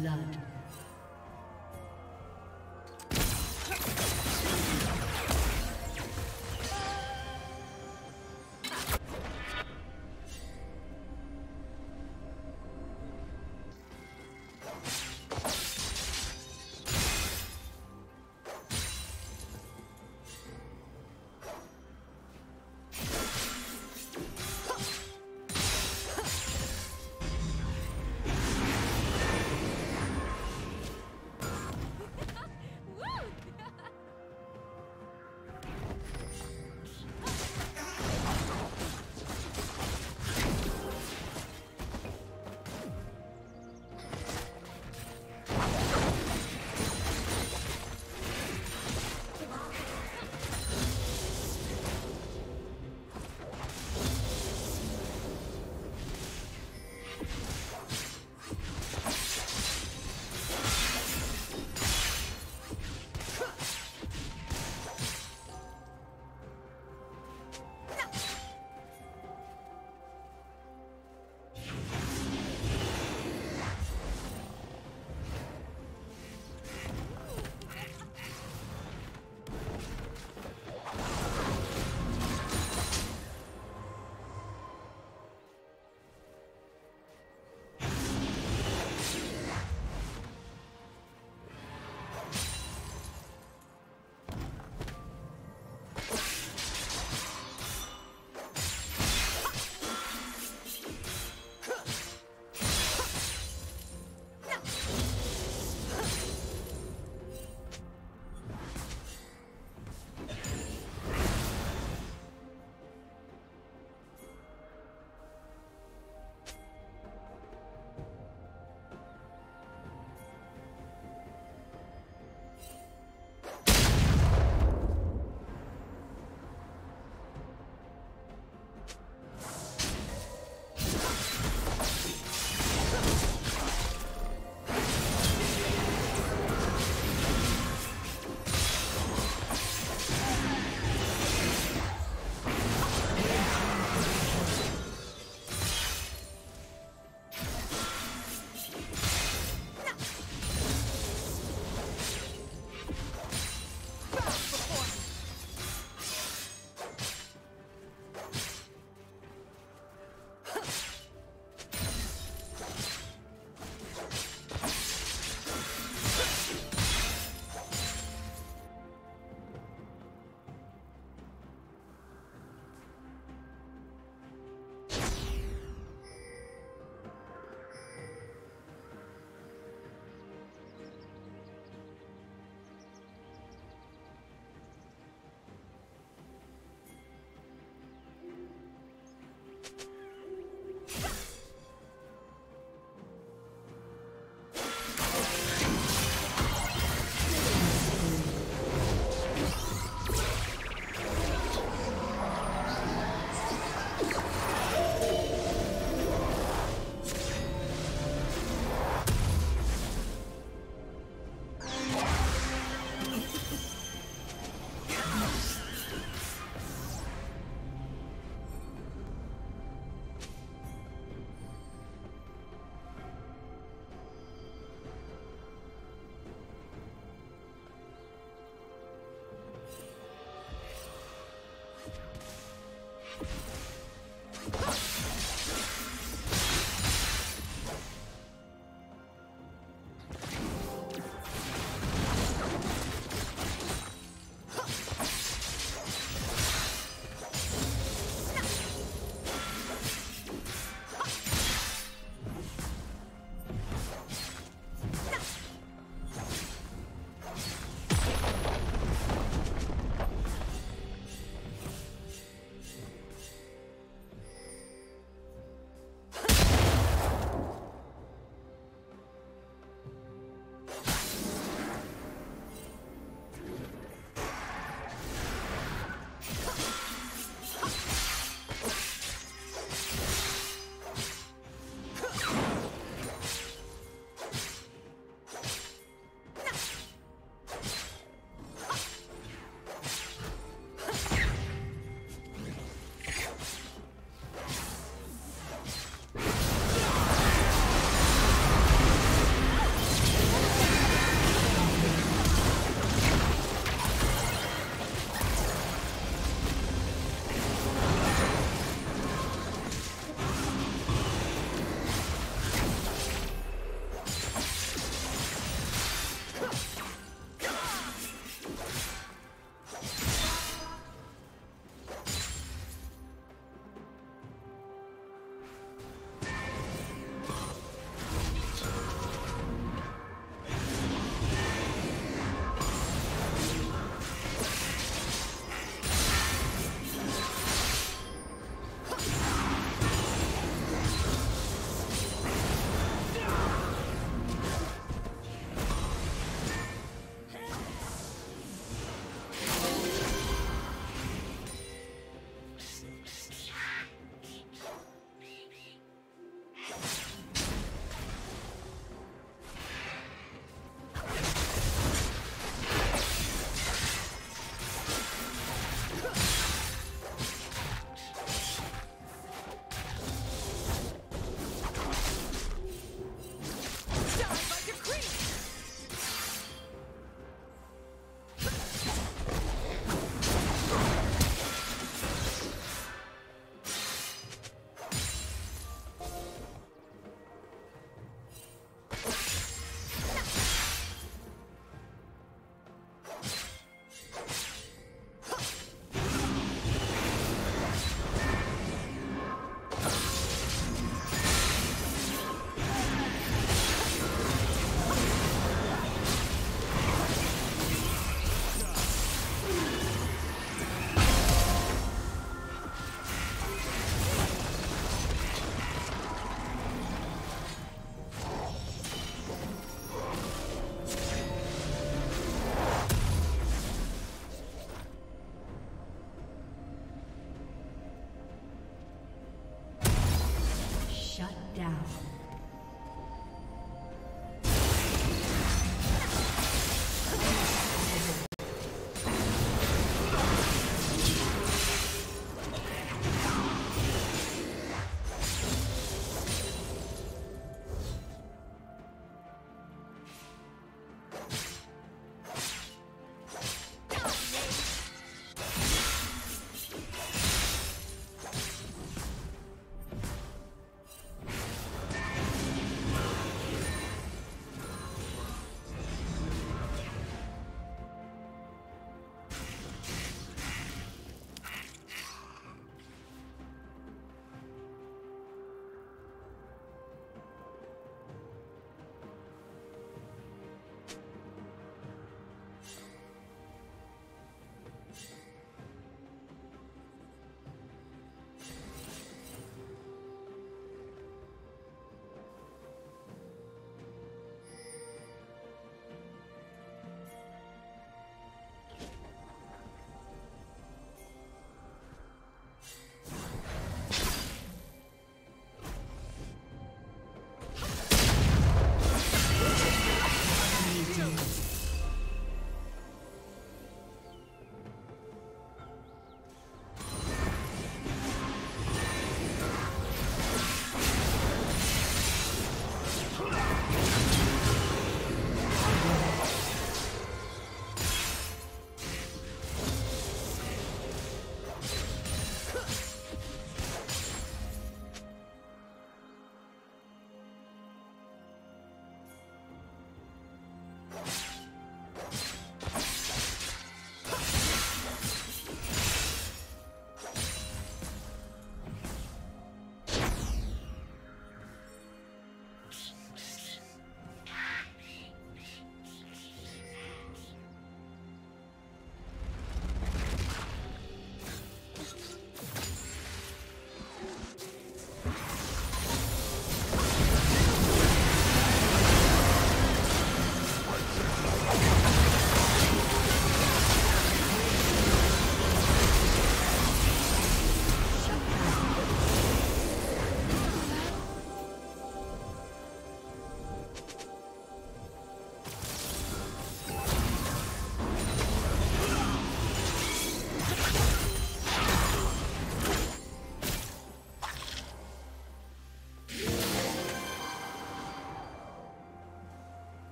Blood.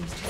team's turret.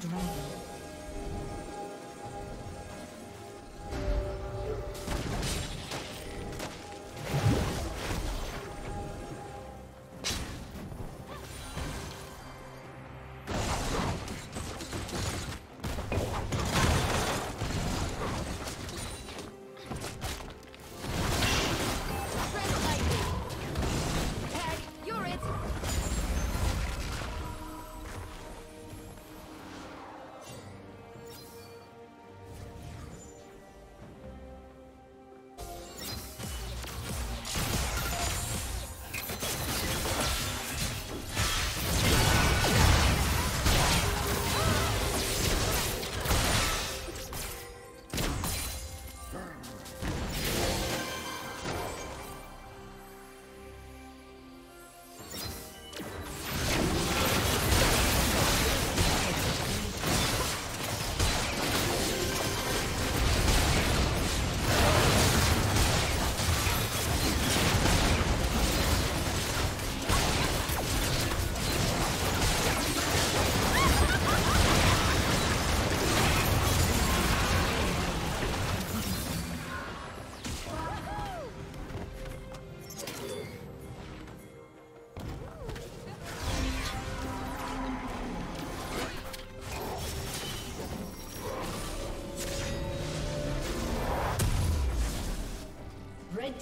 Dragon.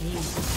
Isso.